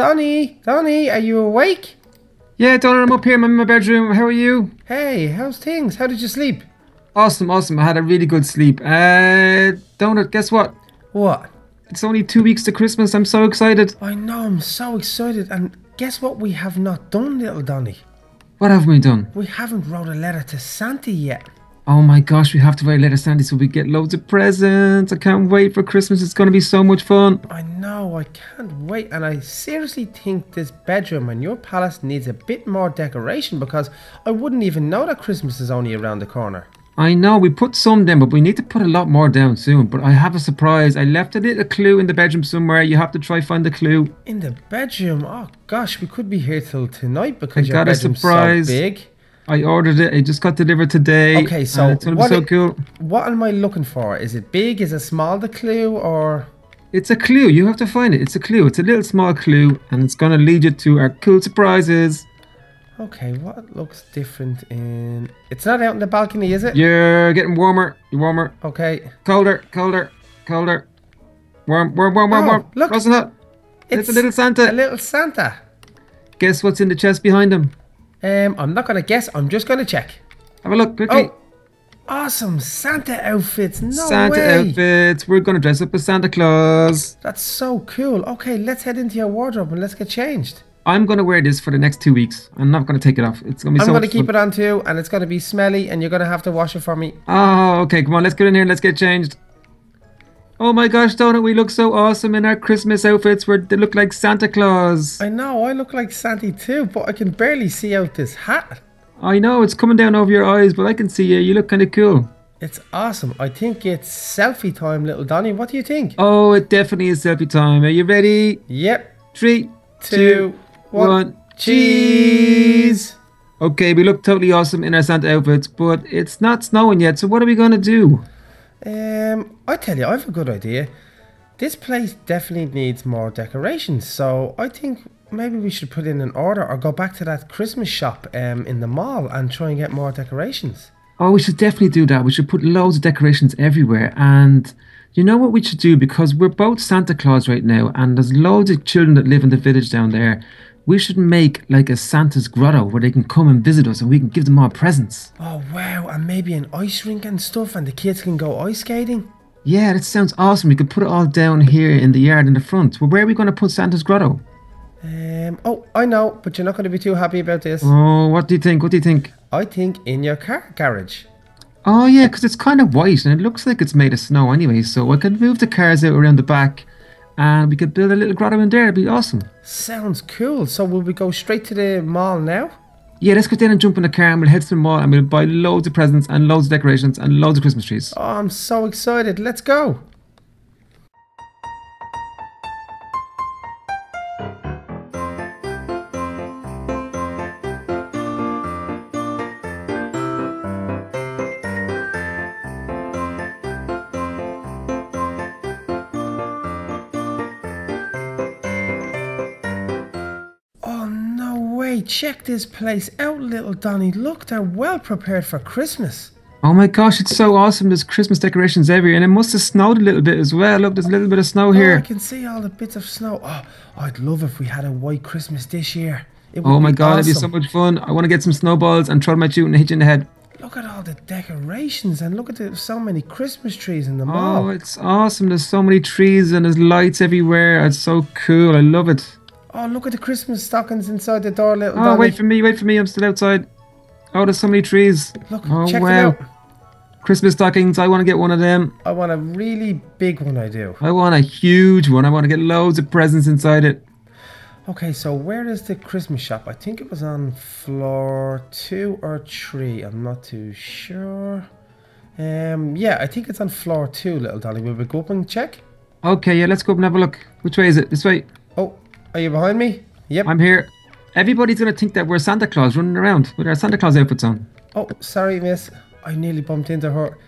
Donny, Donny, are you awake? Yeah, Donut, I'm up here. I'm in my bedroom. How are you? Hey, how's things? How did you sleep? Awesome, awesome. I had a really good sleep. Uh, Donut, guess what? What? It's only two weeks to Christmas. I'm so excited. I know, I'm so excited. And guess what we have not done, little Donny? What have we done? We haven't wrote a letter to Santa yet. Oh my gosh, we have to write a letter Sandy so we get loads of presents. I can't wait for Christmas. It's going to be so much fun. I know, I can't wait. And I seriously think this bedroom and your palace needs a bit more decoration because I wouldn't even know that Christmas is only around the corner. I know we put some down, but we need to put a lot more down soon. But I have a surprise. I left a little clue in the bedroom somewhere. You have to try find the clue. In the bedroom? Oh gosh, we could be here till tonight because I your got a surprise. so big. I ordered it. It just got delivered today. Okay, so it's gonna be what so it- cool. What am I looking for? Is it big? Is it small, the clue? Or. It's a clue. You have to find it. It's a clue. It's a little small clue, and it's gonna lead you to our cool surprises. Okay, what looks different in. It's not out in the balcony, is it? You're getting warmer. You're warmer. Okay. Colder. Colder. Colder. Warm. Warm. Warm. Warm. Oh, warm. look. Wasn't it? It's, a little Santa. A little Santa. Guess what's in the chest behind him? Um, I'm not gonna guess. I'm just gonna check. Have a look quickly. Oh, awesome Santa outfits! No way. Santa way. outfits. We're gonna dress up as Santa Claus. That's so cool. Okay, let's head into your wardrobe and let's get changed. I'm gonna wear this for the next two weeks. I'm not gonna take it off. It's gonna be I'm so gonna keep fun. it on too, and it's gonna be smelly, and you're gonna have to wash it for me. Oh, okay. Come on, let's get in here let's get changed. Oh my gosh, Donut, we look so awesome in our Christmas outfits where they look like Santa Claus. I know I look like Santa too, but I can barely see out this hat. I know it's coming down over your eyes, but I can see you. You look kind of cool. It's awesome. I think it's selfie time, little Donny. What do you think? Oh, it definitely is selfie time. Are you ready? Yep. Three, Two, one. one. Cheese. Okay, we look totally awesome in our Santa outfits, but it's not snowing yet, so what are we gonna do? Um, I tell you, I have a good idea. This place definitely needs more decorations, so I think maybe we should put in an order or go back to that Christmas shop um in the mall and try and get more decorations. Oh, we should definitely do that. We should put loads of decorations everywhere. And you know what we should do? Because we're both Santa Claus right now, and there's loads of children that live in the village down there. We should make like a Santa's grotto where they can come and visit us and we can give them our presents. Oh wow, and maybe an ice rink and stuff, and the kids can go ice skating. Yeah, that sounds awesome. We could put it all down here in the yard in the front. Well, where are we going to put Santa's grotto? Um, oh, I know, but you're not going to be too happy about this. Oh, what do you think? What do you think? I think in your car garage. Oh, yeah, because it's kind of white and it looks like it's made of snow anyway. So I could move the cars out around the back and we could build a little grotto in there. It'd be awesome. Sounds cool. So will we go straight to the mall now? Yeah, let's go down and jump in the car and we'll head to the mall and we'll buy loads of presents and loads of decorations and loads of Christmas trees. Oh, I'm so excited. Let's go. Way. Check this place out, little Donny. Look, they're well prepared for Christmas. Oh my gosh, it's so awesome. There's Christmas decorations everywhere and it must have snowed a little bit as well. Look, there's a little bit of snow Oh, I can see all the bits of snow. Oh, I'd love if we had a white Christmas this year. Oh my god, it'd be so much fun. I want to get some snowballs and throw them at you and hit you in the head. Look at all the decorations and look at the, so many Christmas trees in the mall. Oh, it's awesome. There's so many trees and there's lights everywhere. It's so cool. I love it. Oh, look at the Christmas stockings inside the door, little Oh, Donny. wait for me, wait for me. I'm still outside. Oh, there's so many trees. Look, oh, check wow. out. Christmas stockings. I want to get one of them. I want a really big one, I do. I want a huge one. I want to get loads of presents inside it. Okay, so where is the Christmas shop? I think it was on floor two or three. I'm not too sure. Um, yeah, I think it's on floor two, little Donny. Will we go up and check? Okay, yeah, let's go up and have a look. Which way is it? This way. Oh, are you behind me? Yep. I'm here. Everybody's going to think that we're Santa Claus running around with our Santa Claus outfits on. Oh, sorry, miss. I nearly bumped into her.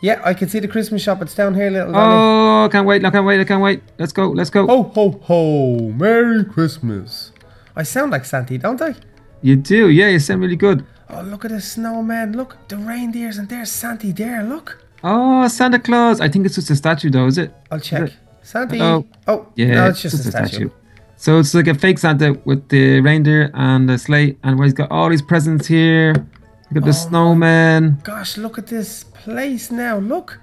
Yeah, I can see the Christmas shop. It's down here, little. Oh, I can't wait. I can't wait. I can't wait. Let's go. Let's go. Ho, ho, ho. Merry Christmas. I sound like Santa, don't I? You do. Yeah, you sound really good. Oh, look at the snowman. Look, the reindeers, and there's Santa there. Look. Oh, Santa Claus. I think it's just a statue, though, is it? I'll check. Santa. Oh, Yeah, no, it's just, a statue. So it's like a fake Santa with the reindeer and the sleigh, and where he's got all these presents here. Look at the Oh my- snowman. Gosh, look at this place now. Look.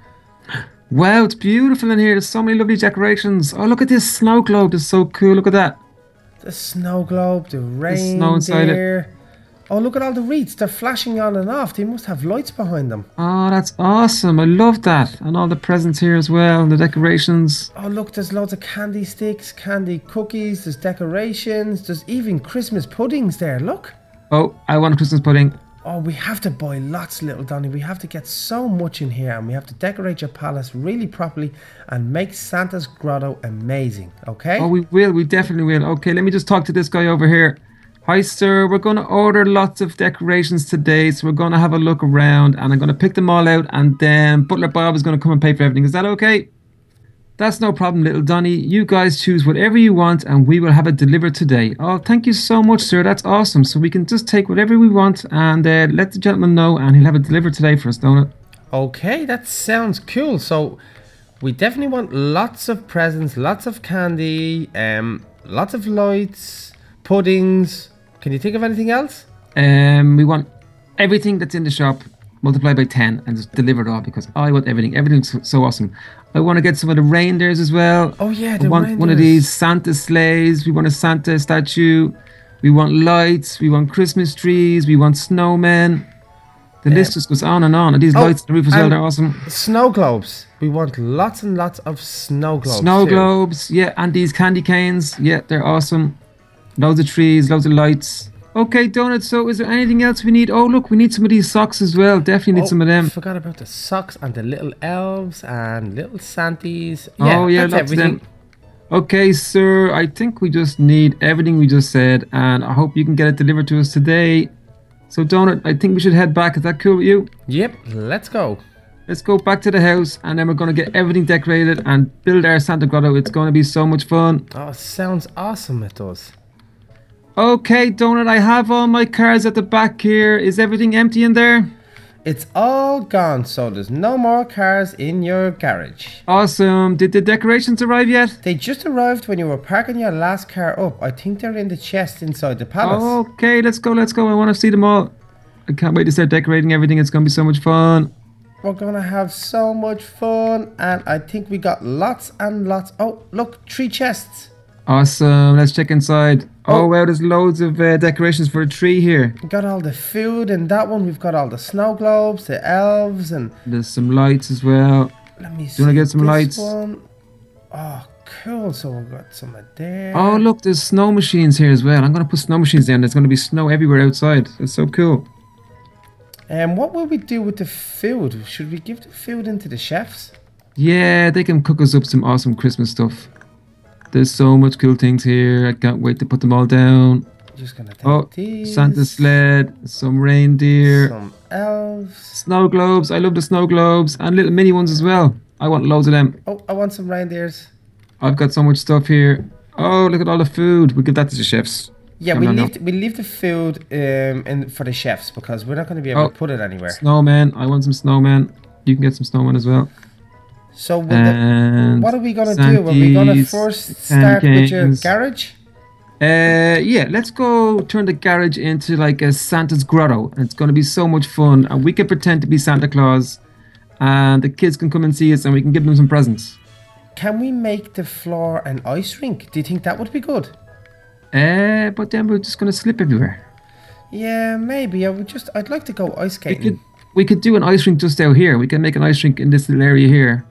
Wow, it's beautiful in here. There's so many lovely decorations. Oh, look at this snow globe. It's so cool. Look at that. The snow globe, the reindeer. snow inside Oh, look at all the wreaths. They're flashing on and off. They must have lights behind them. Oh, that's awesome. I love that. And all the presents here as well, and the decorations. Oh, look, there's loads of candy sticks, candy cookies, there's decorations, there's even Christmas puddings there. Look. Oh, I want a Christmas pudding. Oh, we have to buy lots, little Donny. We have to get so much in here and we have to decorate your palace really properly and make Santa's grotto amazing, okay? Oh, we will. We definitely will. Okay, let me just talk to this guy over here. Hi, sir. We're going to order lots of decorations today, so we're going to have a look around, and I'm going to pick them all out, and then Butler Bob is going to come and pay for everything. Is that okay? That's no problem, little Donny. You guys choose whatever you want, and we will have it delivered today. Oh, thank you so much, sir. That's awesome. So we can just take whatever we want and uh, let the gentleman know, and he'll have it delivered today for us, don't it? Okay, that sounds cool. So we definitely want lots of presents, lots of candy, um, lots of lights, puddings. Can you think of anything else? Um, we want everything that's in the shop multiplied by 10 and just deliver it all because I want everything. Everything's so, so awesome. I want to get some of the reindeers as well. Oh yeah, the I want one of these Santa sleighs. We want a Santa statue. We want lights. We want Christmas trees. We want snowmen. The list just goes on and on. And these Oh, lights on the roof as well, they're awesome. Snow globes. We want lots and lots of snow globes. Snow too. globes, yeah, and these candy canes, yeah, they're awesome. Loads of trees, loads of lights. Okay, Donut, so is there anything else we need? Oh, look, we need some of these socks as well. Definitely need Oh, some of them. I forgot about the socks and the little elves and little Santies. oh, yeah, that's everything. Okay, sir, I think we just need everything we just said, and I hope you can get it delivered to us today. So, Donut, I think we should head back. Is that cool with you? Yep, let's go. Let's go back to the house, and then we're going to get everything decorated and build our Santa Grotto. It's going to be so much fun. Oh, sounds awesome. It does. Okay, Donut, I have all my cars at the back here. Is everything empty in there? It's all gone, so there's no more cars in your garage. Awesome. Did the decorations arrive yet? They just arrived when you were parking your last car up. I think they're in the chest inside the palace. Okay, let's go, let's go. I want to see them all. I can't wait to start decorating everything. It's going to be so much fun. We're gonna have so much fun, and I think we got lots and lots. Oh, look, three chests. Awesome. Let's check inside. Oh, Oh. wow, there's loads of uh, decorations for a tree here. We got all the food in that one. We've got all the snow globes, the elves, and There's some lights as well. let me see. Do you wanna get some lights? One. Oh, cool. So we've got some of there. Oh, look, there's snow machines here as well. I'm going to put snow machines down. There's going to be snow everywhere outside. It's so cool. And what will we do with the food? Should we give the food into the chefs? Yeah, they can cook us up some awesome Christmas stuff. There's so much cool things here. I can't wait to put them all down. Just gonna take Oh, these. Santa sled, some reindeer, Some elves. snow globes. I love the snow globes and little mini ones as well. I want loads of them. Oh, I want some reindeers. I've got so much stuff here. Oh, look at all the food. We'll give that to the chefs. Yeah, No, we no, no. leave we leave the food um in for the chefs because we're not going to be able Oh. to put it anywhere. Snowman. I want some snowman. You can get some snowman as well. So the, what are we going to do? Are we to first start with your garage? Uh, yeah, let's go turn the garage into like a Santa's grotto. It's going to be so much fun, and we can pretend to be Santa Claus, and the kids can come and see us, and we can give them some presents. Can we make the floor an ice rink? Do you think that would be good? Uh, but then we're just going to slip everywhere. Yeah, maybe. I would just. I'd like to go ice We skating. could we could do an ice rink just out here. We can make an ice rink in this little area here.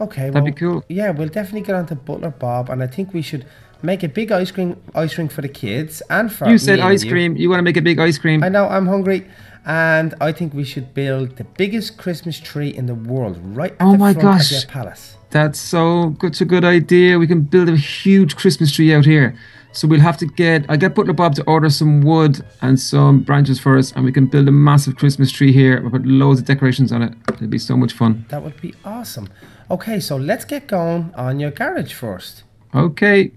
Okay, That'd well, be cool. yeah, we'll definitely get onto Butler Bob, and I think we should make a big ice cream ice rink for the kids and for You said ice you. cream. You want to make a big ice cream? I know I'm hungry, and I think we should build the biggest Christmas tree in the world right at Oh the my front gosh. of your palace. That's so good. a good idea. We can build a huge Christmas tree out here. So we'll have to get. I get Butler Bob to order some wood and some branches for us, and we can build a massive Christmas tree here. We'll put loads of decorations on it. It'll be so much fun. That would be awesome. Okay, so let's get going on your garage first. Okay.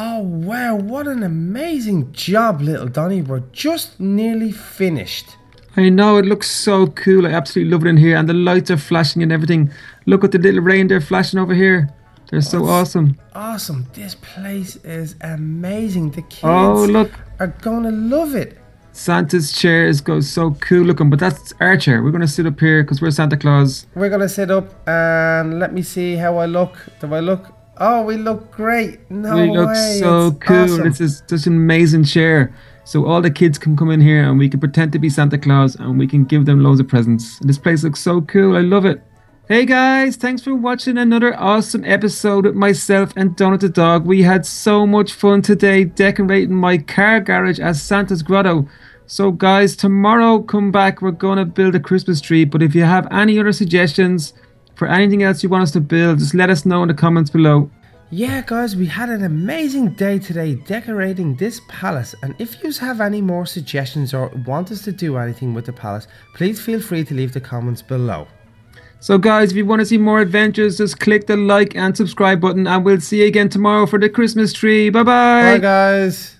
Oh wow, what an amazing job, little Donny. We're just nearly finished. I know it looks so cool. I absolutely love it in here, and the lights are flashing and everything. Look at the little reindeer flashing over here. They're so awesome. Awesome. This place is amazing. The kids Oh, look. are gonna love it. Santa's chairs go so cool looking, but that's our chair. We're gonna sit up here because we're Santa Claus. We're gonna sit up and let me see how I look. Do I look? Oh, we look great. No we look way. so it's cool. awesome. This is such an amazing chair. So all the kids can come in here and we can pretend to be Santa Claus and we can give them loads of presents. This place looks so cool. I love it. Hey guys, thanks for watching another awesome episode with myself and Donut the dog. We had so much fun today decorating my car garage as Santa's grotto. So guys, tomorrow come back. We're going to build a Christmas tree. But if you have any other suggestions for anything else you want us to build, just let us know in the comments below. Yeah, guys, we had an amazing day today decorating this palace. And if you have any more suggestions or want us to do anything with the palace, please feel free to leave the comments below. So guys, if you want to see more adventures, just click the like and subscribe button and we'll see you again tomorrow for the Christmas tree. Bye bye. Bye, guys.